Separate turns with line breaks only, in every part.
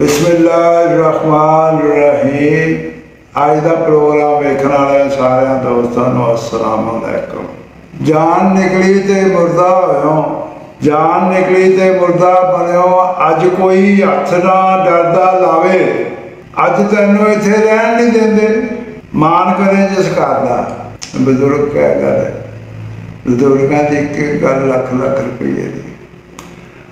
ਬਿਸਮਿਲ੍ਲਾਹਿਰਰਹਿਮਾਨਿਰਰਹੀਮ। ਅੱਜ ਦਾ ਪ੍ਰੋਗਰਾਮ ਵੇਖਣ ਵਾਲੇ ਸਾਰਿਆਂ ਦੋਸਤਾਂ ਨੂੰ ਅਸਲਾਮ ਅਲੈਕਮ। ਜਾਨ ਨਿਕਲੀ ਤੇ ਮੁਰਦਾ ਹੋਇਓ। ਜਾਨ ਨਿਕਲੀ ਤੇ ਮੁਰਦਾ ਬਣਿਓ। ਅੱਜ ਕੋਈ ਹੱਥ ਨਾ ਡਰਦਾ ਲਾਵੇ। ਅੱਜ ਤੈਨੂੰ ਇੱਥੇ ਰਹਿਣ ਨਹੀਂ ਦਿੰਦੇ। ਮਾਨ ਕਰੇ ਜਿਸ ਕਰਦਾ ਬਜ਼ੁਰਗ ਕਹਿ ਗੱਲ ਬਜ਼ੁਰਗਾਂ ਦੀ ਇੱਕ ਗੱਲ ਲੱਖ ਲੱਖ ਰੁਪਏ ਦੀ।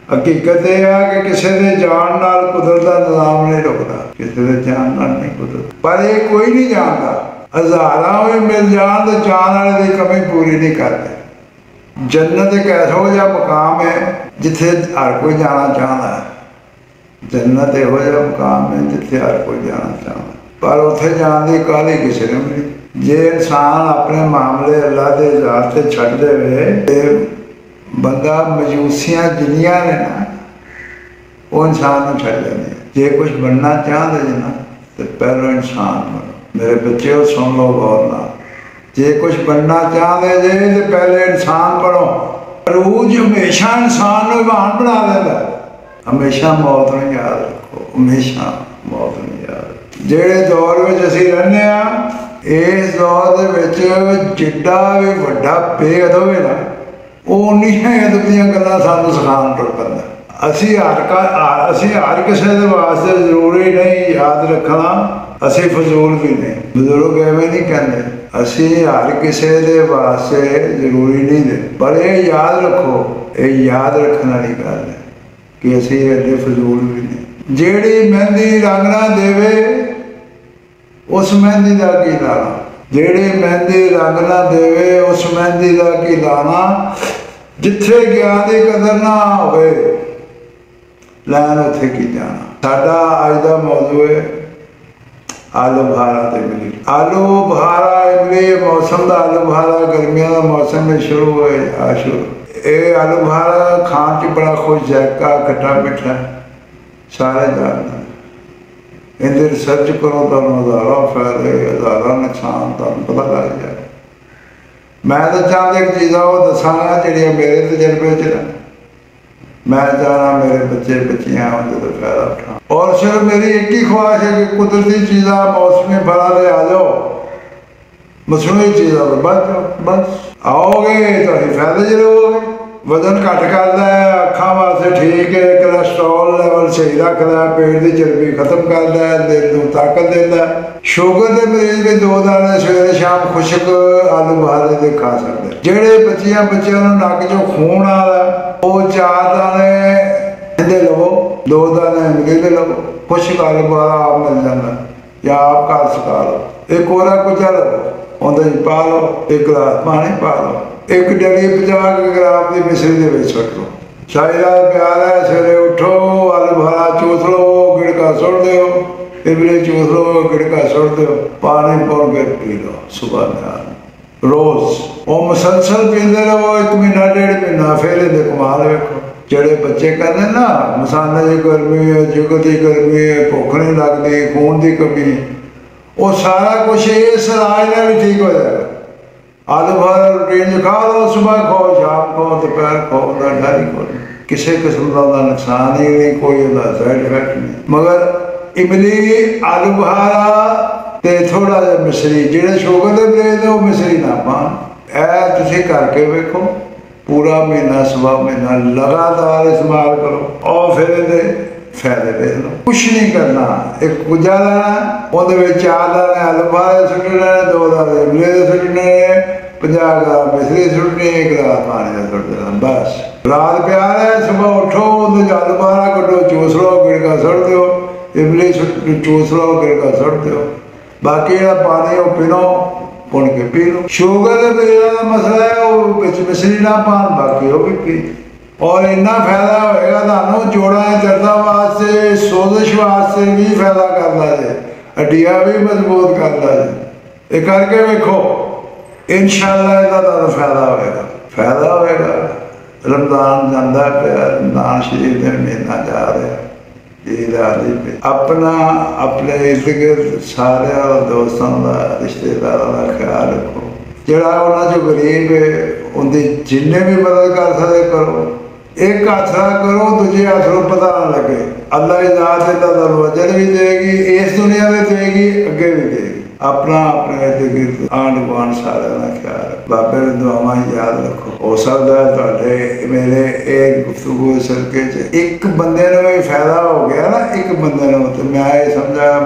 ਹਕੀਕਤ ਇਹ ਆ ਕਿ ਕਿਸੇ ਦੇ ਜਾਣ ਨਾਲ ਕੁਦਰਤ ਦਾ ਨਿਜ਼ਾਮ ਨਹੀਂ ਰੁਕਦਾ, ਕਿਸੇ ਦੇ ਜਾਣ ਨਾਲ ਨਹੀਂ ਕੁਦਰਤ। ਪਰ ਇਹ ਕੋਈ ਨਹੀਂ ਜਾਣਦਾ, ਹਜ਼ਾਰਾਂ ਵੀ ਮਿਲ ਜਾਣ ਤੇ ਜਾਣ ਵਾਲੇ ਦੀ ਕਮੀ ਪੂਰੀ ਨਹੀਂ ਕਰਦੇ। ਜੰਨਤ ਇੱਕ ਇਹੋ ਜਿਹਾ ਮਕਾਮ ਹੈ ਜਿੱਥੇ ਹਰ ਕੋਈ ਜਾਣਾ ਚਾਹੁੰਦਾ ਜੰਨਤ ਇਹੋ ਜਿਹਾ ਮਕਾਮ ਹੈ ਜਿੱਥੇ ਹਰ ਕੋਈ ਜਾਣਾ ਚਾਹੁੰਦਾ ਪਰ ਉੱਥੇ ਜਾਣ ਦੀ ਕਾਹਲੀ ਕਿਸੇ ਨੂੰ ਨਹੀਂ। ਜੇ ਇਨਸਾਨ ਆਪਣੇ ਮਾਮਲੇ ਅੱਲਾ ਦੇ ਜ਼ਾਤ ਤੇ ਛੱਡ ਦੇਵੇ ਤੇ ਬੰਦਾ ਮਜੂਸੀਆਂ ਜਿੰਨੀਆਂ ਨੇ ਨਾ, ਉਹ ਇਨਸਾਨ ਨੂੰ ਛੱਡ ਜਾਂਦੇ ਜੇ ਕੁਝ ਬਣਨਾ ਚਾਹੁੰਦੇ ਜੇ ਨਾ, ਤੇ ਪਹਿਲਾਂ ਇਨਸਾਨ ਬਣੋ। ਮੇਰੇ ਬੱਚਿਓ ਸੁਣ ਲਓ ਗੌਰ ਨਾਲ। ਜੇ ਕੁਝ ਬਣਨਾ ਚਾਹਦੇ ਜੇ, ਤੇ ਪਹਿਲੇ ਇਨਸਾਨ ਬਣੋ। ਰੂਜ ਹਮੇਸ਼ਾ ਇਨਸਾਨ ਨੂੰ ਇਮਾਨ ਬਣਾ ਦਿੰਦਾ ਹਮੇਸ਼ਾ ਮੌਤ ਨੂੰ ਯਾਦ ਰੱਖੋ। ਹਮੇਸ਼ਾ ਮੌਤ ਨੂੰ ਯਾਦ ਜਿਹੜੇ ਦੌਰ ਵਿੱਚ ਅਸੀਂ ਰਹਿੰਦੇ ਆ ਇਸ ਦੌਰ ਦੇ ਵਿੱਚ ਜਿੱਡਾ ਵੀ ਵੱਡਾ ਬੇਅਦਬ ਹੋਵੇ ਨਾ ਉਹ ਨਹੀਂ ਹੈ ਅਦਬ ਦੀਆਂ ਗੱਲਾਂ ਸਾਨੂੰ ਸਿਖਾਉਣ ਤੋਂ ਪੈਂਦਾ। ਅਸੀਂ ਹਰ ਕਾ ਅਸੀਂ ਹਰ ਕਿਸੇ ਦੇ ਵਾਸਤੇ ਜ਼ਰੂਰੀ ਨਹੀਂ ਯਾਦ ਰੱਖਣਾ, ਅਸੀਂ ਫਜ਼ੂਲ ਵੀ ਨਹੀਂ। ਬਜ਼ੁਰਗ ਐਵੇਂ ਨਹੀਂ ਕਹਿੰਦੇ, ਅਸੀਂ ਹਰ ਕਿਸੇ ਦੇ ਵਾਸਤੇ ਜ਼ਰੂਰੀ ਨਹੀਂ ਦੇ ਪਰ ਇਹ ਯਾਦ ਰੱਖੋ, ਇਹ ਯਾਦ ਰੱਖਣ ਵਾਲੀ ਗੱਲ ਹੈ ਕਿ ਅਸੀਂ ਐਡੇ ਫਜ਼ੂਲ ਵੀ ਨਹੀਂ। ਜਿਹੜੀ ਮਹਿੰਦੀ ਰੰਗ ਨਾ ਦੇਵੇ, ਉਸ ਮਹਿੰਦੀ ਦਾ ਕੀ ਲਾਣਾ ਜਿਹੜੇ ਮਹਿੰਦੀ ਰੰਗ ਨਾ ਦੇਵੇ, ਉਸ ਮਹਿੰਦੀ ਦਾ ਕੀ ਲਾਣਾ ਜਿੱਥੇ ਗਿਆਨ ਦੀ ਕਦਰ ਨਾ ਹੋਵੇ, ਲੈਣ ਉੱਥੇ ਕੀ ਜਾਣਾ? ਸਾਡਾ ਅੱਜ ਦਾ ਮੌਜੂ ਹੈ ਆਲੂ ਬੁਖਾਰਾ ਤੇ ਮਿਲੀ। ਆਲੂ ਬਹਾਰਾ ਇਮਲੀ ਮੌਸਮ ਦਾ ਆਲੂ ਬਹਾਰਾ, ਗਰਮੀਆਂ ਦਾ ਮੌਸਮ ਵਿੱਚ ਸ਼ੁਰੂ ਹੋਏ, ਆ ਸ਼ੁਰੂ। ਇਹ ਆਲੂ ਬਹਾਰਾ ਖਾਣ ਚ ਬੜਾ ਖੁਸ਼ ਜਾਇਕਾ ਖੱਟਾ ਮਿੱਠਾ, ਸਾਰੇ ਜਾਣਦੇ ਇਹਦੇ ਰਿਸਰਚ ਕਰੋ ਤਾਂ ਹਜ਼ਾਰਾਂ ਫਾਇਦੇ, ਹਜ਼ਾਰਾਂ ਨੁਕਸਾਨ ਤੁਹਾਨੂੰ ਪਤਾ ਲੱਗ ਜਾਏ। ਮੈਂ ਤਾਂ ਚਾਹੁੰਦਾ ਇੱਕ ਚੀਜ਼ ਆ ਉਹ ਦੱਸਾਂਗਾ ਜਿਹੜੀਆਂ ਮੇਰੇ ਤਜਰਬੇ ਚ ਨੇ। ਮੈਂ ਚਾਹਣਾ ਮੇਰੇ ਬੱਚੇ ਬੱਚੀਆਂ ਉਹਨਾਂ ਦਾ ਫਾਇਦਾ ਉਠਾਉਣ। ਔਰ ਸਿਰਫ ਮੇਰੀ ਇੱਕ ਹੀ ਖੁਆਇਸ਼ ਹੈ ਕਿ ਕੁਦਰਤੀ ਚੀਜ਼ਾਂ ਮੌਸਮੀ ਫਲਾਂ ਦੇ ਆ ਜਾਓ। ਮਸਨੂਈ ਚੀਜ਼ਾਂ ਤੋਂ ਬਚ ਜਾਓ, ਬਸ। ਆਓਗੇ ਤਾਂ ਫਾਇਦੇ ਜ਼ਰੂਰ ਵਜ਼ਨ ਘੱਟ ਕਰਦਾ ਹੈ, ਅੱਖਾਂ ਵਾਸਤੇ ਠੀਕ ਹੈ ਕੋਲੇਸਟ੍ਰੋਲ ਲੈਵਲ ਸਹੀ ਰੱਖਦਾ ਪੇਟ ਦੀ ਚਰਬੀ ਖਤਮ ਕਰਦਾ ਹੈ, ਦਿਲ ਨੂੰ ਤਾਕਤ ਦਿੰਦਾ ਸ਼ੂਗਰ ਦੇ ਮਰੀਜ਼ ਵੀ ਦੋ ਦਾਣੇ ਸਵੇਰੇ ਸ਼ਾਮ ਖੁਸ਼ਕ ਆਲੂ ਬੁਖਾਰੇ ਦੇ ਖਾ ਸਕਦੇ ਜਿਹੜੇ ਬੱਚੀਆਂ ਬੱਚਿਆਂ ਨੂੰ ਨੱਕ 'ਚੋਂ ਖੂਨ ਆਦਾ ਉਹ ਚਾਰ ਦਾਣੇ ਇਹਦੇ ਲਵੋ ਦੋ ਦਾਣੇ ਮਿਲੇ ਦੇ ਲਵੋ ਖੁਸ਼ਕ ਆਲੂ ਬੁਖਾਰਾ ਆਪ ਮਿਲ ਜਾਂਦਾ ਜਾਂ ਆਪ ਘਰ ਸਕਾ ਲਓ। ਇੱਕ ਕੋਰਾ ਕੁਚਾ ਲਵੋ ਉਹਦੇ ਪਾ ਲਓ, ਇੱਕ ਗਲਾਸ ਪਾਣੀ ਪਾ ਲਓ। ਇੱਕ ਡੜੀ 50 ਗ੍ਰਾਮ ਦੀ ਮਿਸ਼ਰੀ ਦੇ ਵਿੱਚ ਸੁੱਟ ਲਓ। ਸਾਰੀ ਰਾਤ ਪਿਆਰ ਹੈ ਸਵੇਰੇ ਉਠੋ, ਆਲੂ ਬੁਖਾਰਾ ਚੂਸ ਲਓ, ਗਿੜਕਾ ਸੁੱਟ ਦਿਓ। ਇਬਲੇ ਚੂਸ ਲਓ, ਗਿੜਕਾ ਸੁੱਟ ਦਿਓ। ਪਾਣੀ ਪੌਣ ਕੇ ਪੀ ਲਓ ਸਵੇਰ ਨਾਲ ਰੋਜ਼ ਉਹ ਮਸਲਸਲ ਪੀਂਦੇ ਰਹੋ, ਇੱਕ ਮਹੀਨਾ, ਡੇਢ ਮਹੀਨਾ, ਫਿਰ ਇਹਦੇ ਕਮਾਲ ਵੇਖੋ। ਜਿਹੜੇ ਬੱਚੇ ਕਹਿੰਦੇ ਨਾ, ਮਸਾਲੇ ਦੀ ਗਰਮੀ ਹੈ ਜਿਗਰ ਦੀ ਗਰਮੀ ਹੈ, ਭੁੱਖ ਨਹੀਂ ਲੱਗਦੀ, ਖੂਨ ਦੀ ਕਮੀ। ਉਹ ਸਾਰਾ ਕੁਝ ਇਸ ਇਲਾਜ ਨਾਲ ਵੀ ਠੀਕ ਹੋ ਜਾਏਗਾ ਆਲੂ ਭਰ ਰੂਟੀਨ ਖਾ ਲਓ ਸਵੇਰ ਖਾਓ ਸ਼ਾਮ ਖਾਓ ਦੁਪਹਿਰ ਖਾਓ ਦਾ ਡਾਰੀ ਖਾਓ ਕਿਸੇ ਕਿਸਮ ਦਾ ਉਹਦਾ ਨੁਕਸਾਨ ਹੀ ਨਹੀਂ, ਕੋਈ ਉਹਦਾ ਸਾਈਡ ਇਫੈਕਟ ਨਹੀਂ। ਮਗਰ ਇਮਲੀ ਆਲੂ ਬੁਖਾਰਾ ਤੇ ਥੋੜਾ ਜਿਹਾ ਮਿਸਰੀ, ਜਿਹੜੇ ਸ਼ੂਗਰ ਦੇ ਮਰੀਜ਼ ਨੇ ਉਹ ਮਿਸਰੀ ਨਾ ਪਾਣ। ਇਹ ਤੁਸੀਂ ਕਰਕੇ ਵੇਖੋ, ਪੂਰਾ ਮਹੀਨਾ ਸਵਾ ਮਹੀਨਾ ਲਗਾਤਾਰ ਇਸਤੇਮਾਲ ਕਰੋ। ਔਰ ਫਿਰ ਇਹਦੇ ਫਾਇਦੇ ਵੇਖ ਲਓ ਕੁਛ ਨਹੀਂ ਕਰਨਾ। ਇੱਕ ਕੁਜਾ ਲੈਣਾ, ਉਹਦੇ ਵਿੱਚ ਚਾਰ ਦਾਣੇ ਆਲੂ ਬੁਖਾਰੇ ਸੁੱਟਣੇ ਦੋ ਦਾਣੇ ਇਮਲੀ ਦੇ ਸੁੱਟਣੇ 50 ਗ੍ਰਾਮ ਮਿਸਰੀ ਸੁੱਟਣੀ ਇੱਕ ਗਲਾਸ ਪਾਣੀ ਦਾ ਸੁੱਟ ਦੇਣਾ ਬਸ। ਰਾਤ ਪਿਆਰ ਹੈ, ਸਵੇਰ ਉਠੋ ਉਹਦੇ ਜਲ ਬਾਰਾ ਕੱਢੋ, ਚੂਸ ਲਓ ਗਿੜਕਾ ਸੁੱਟ ਦਿਓ। ਇਮਲੀ ਸੁੱਟ, ਚੂਸ ਲਓ ਗਿੜਕਾ ਸੁੱਟ ਦਿਓ। ਬਾਕੀ ਦਾ ਪਾਣੀ ਉਹ ਪੀਣੋ, ਪੁਣ ਕੇ ਪੀ ਲਓ। ਸ਼ੂਗਰ ਦਾ ਮਸਲਾ ਹੈ, ਉਹ ਵਿੱਚ ਮਿਸਰੀ ਨਾ ਪਾਣ ਬਾਕੀ ਉਹ ਵੀ ਪੀ। ਔਰ ਇੰਨਾ ਫਾਇਦਾ ਹੋਏਗਾ ਤੁਹਾਨੂੰ, ਜੋੜਾਂ ਦੇ ਦਰਦਾਂ ਵਾਸਤੇ ਸੋਜ਼ਸ਼ ਵਾਸਤੇ ਵੀ ਫਾਇਦਾ ਕਰਦਾ ਜੇ। ਹੱਡੀਆਂ ਵੀ ਮਜ਼ਬੂਤ ਕਰਦਾ ਜੇ। ਇਹ ਕਰਕੇ ਵੇਖੋ, ਇਨਸ਼ਾਅੱਲਾ ਇਹਦਾ ਤੁਹਾਨੂੰ ਫਾਇਦਾ ਹੋਏਗਾ। ਫਾਇਦਾ ਹੋਏਗਾ, ਰਮਜ਼ਾਨ ਜਾਂਦਾ ਪਿਆ ਰਮਜ਼ਾਨ ਸ਼ਰੀਫ ਦੇ ਮਹੀਨਾ ਜਾ ਰਿਹਾ। ਇਹਦਾ ਆਪਣਾ, ਆਪਣੇ ਇਰਦ ਗਿਰਦ ਸਾਰਿਆਂ ਦੋਸਤਾਂ ਦਾ, ਰਿਸ਼ਤੇਦਾਰਾਂ ਦਾ ਖਿਆਲ ਰੱਖੋ। ਜਿਹੜਾ ਉਹਨਾਂ ਚੋਂ ਗਰੀਬ ਹੈ, ਉਹਦੀ ਜਿੰਨੇ ਵੀ ਮਦਦ ਕਰ ਸਕਦੇ ਕਰੋ। ਇੱਕ ਹੱਥ ਨਾਲ ਕਰੋ ਦੂਜੇ ਹੱਥ ਨੂੰ ਪਤਾ ਨਾ ਲੱਗੇ ਅੱਲਾ ਦੀ ਜ਼ਾਤ ਅੱਲਾ ਤੁਹਾਨੂੰ ਅਜਰ ਵੀ ਦੇਗੀ ਇਸ ਦੁਨੀਆ ਵਿੱਚ ਦੇਗੀ ਅੱਗੇ ਵੀ ਦੇਗੀ ਆਪਣਾ ਆਪਣੇ ਤੇ ਗਿਰਦ ਆਂਡ ਬਾਣ ਸਾਰਿਆਂ ਦਾ ਖਿਆਲ ਬਾਬੇ ਦੀ ਦੁਆਵਾਂ ਯਾਦ ਰੱਖੋ ਹੋ ਸਕਦਾ ਹੈ ਤੁਹਾਡੇ ਮੇਰੇ ਇਹ ਗੁਫ਼ਤਗੂ ਸਰਕੇ ਚ ਇੱਕ ਬੰਦੇ ਨੂੰ ਵੀ ਫਾਇਦਾ ਹੋ ਗਿਆ ਨਾ ਇੱਕ ਬੰਦੇ ਨੂੰ ਤੇ ਮੈਂ ਇਹ ਸਮਝਾ